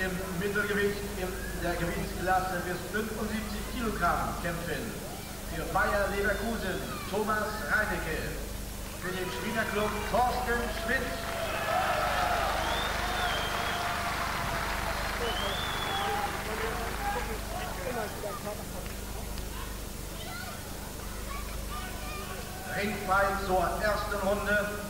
im Mittelgewicht in der Gewichtsklasse bis 75 Kilogramm kämpfen. Für Bayer Leverkusen Thomas Reinecke. Für den Spielerclub Thorsten Schmidt. Ringfrei zur ersten Runde.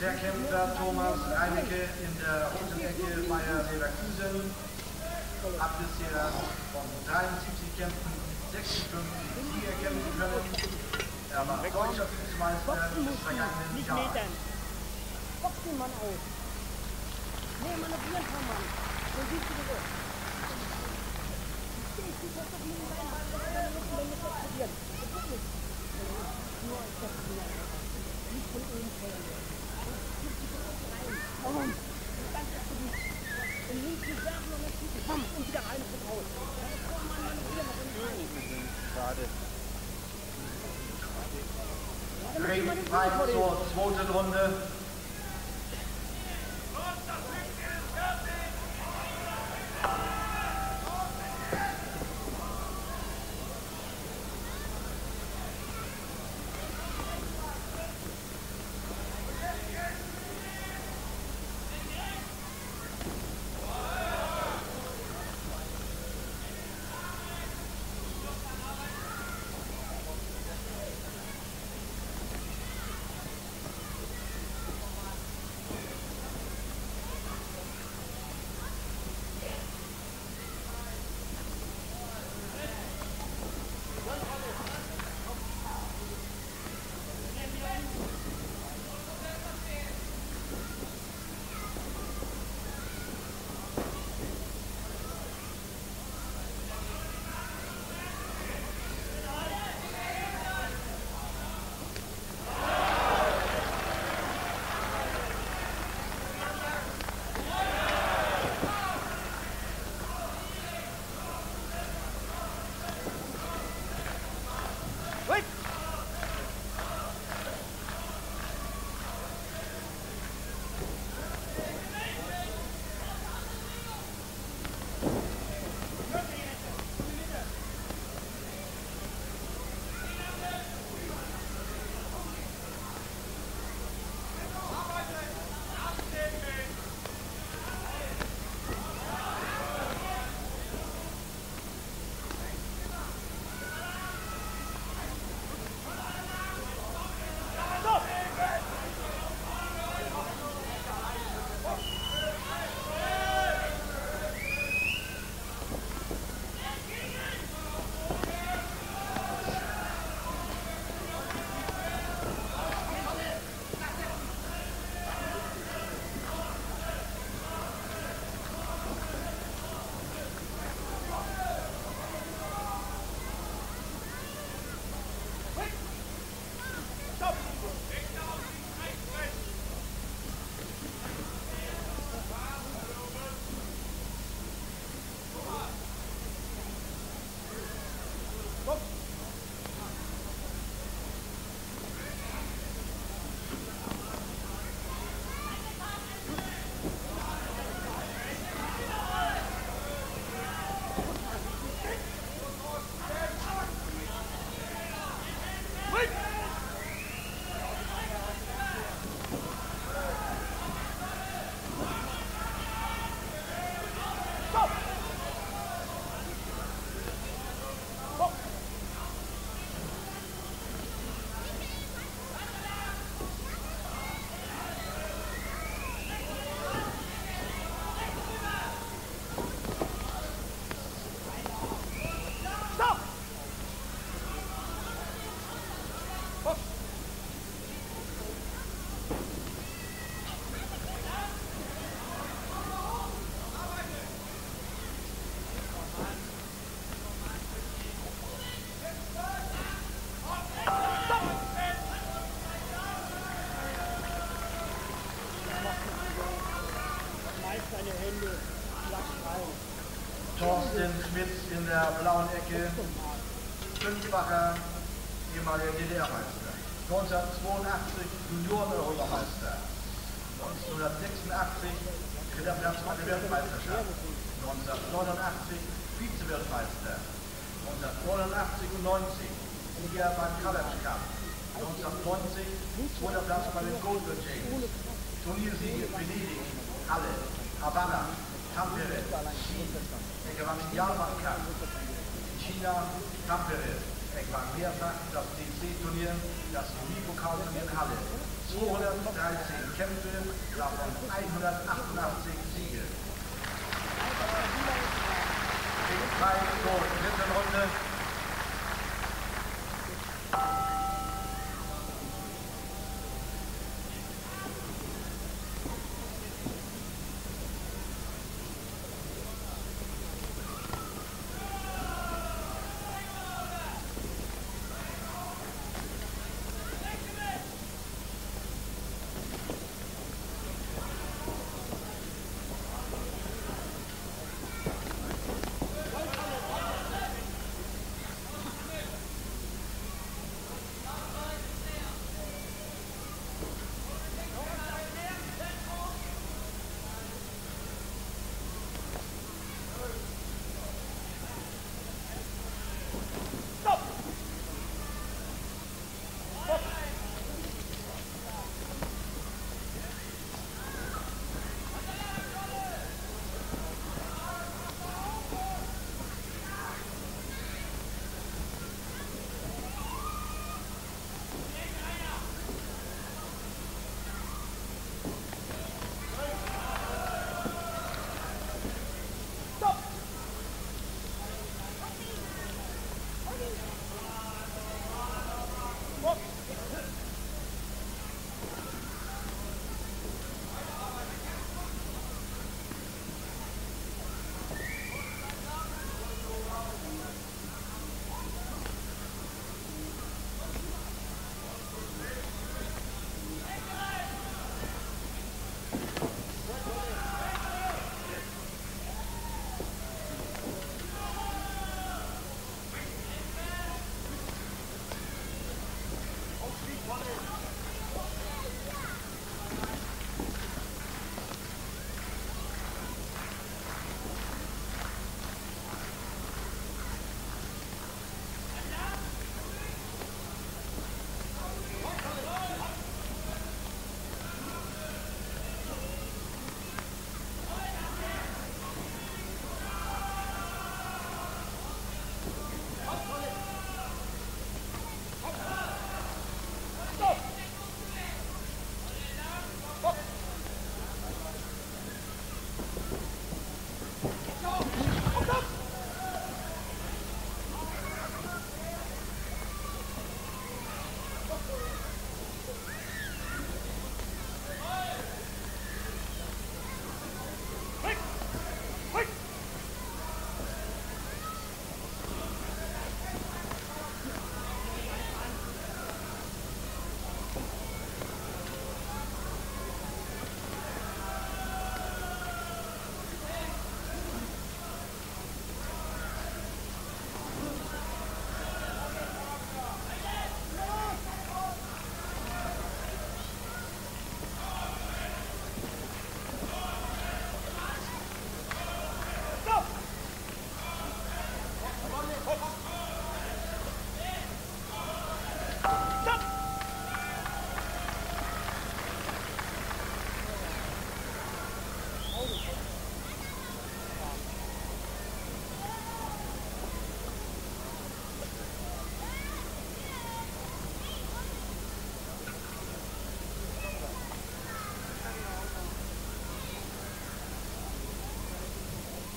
Der Kämpfer Thomas Reinecke in der unteren Ecke Bayer Leverkusen hat bisher von 73 Kämpfen 56 Siege kämpfen können. Er war deutscher Fußmeister des vergangenen Jahres. Box den Mann auf. Nee, manövrieren kann man. So siehst du das. Ich in meinen Beinen, dass wir nicht mehr mit explodieren. Das wird nicht. Nur das rein. Links nicht rein raus. Dann kann man Schade. Ringfrei zur zweiten Runde. 1982 Junioren-Europameister. 1986 dritter Platz bei der Weltmeisterschaft. 1989 Vize-Weltmeister. 1989 und 90 Sieger beim College Cup. 1990 zweiter Platz bei den Golden James. Turniersiege Venedig, Halle, Havanna, Tampere, Wien. Er gewann den Japan Cup. China, Tampere. Er gewann mehrfach das DC-Turnier, das Unipokal-Turnier in Halle. 213 Kämpfe, davon 188 Siege. Gegen drei Tore, dritte Runde.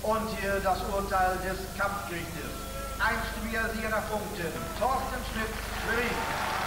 Und hier das Urteil des Kampfgerichtes. Einstimmiger Sieger nach Punkten. Thorsten Schmidt, Schwerin.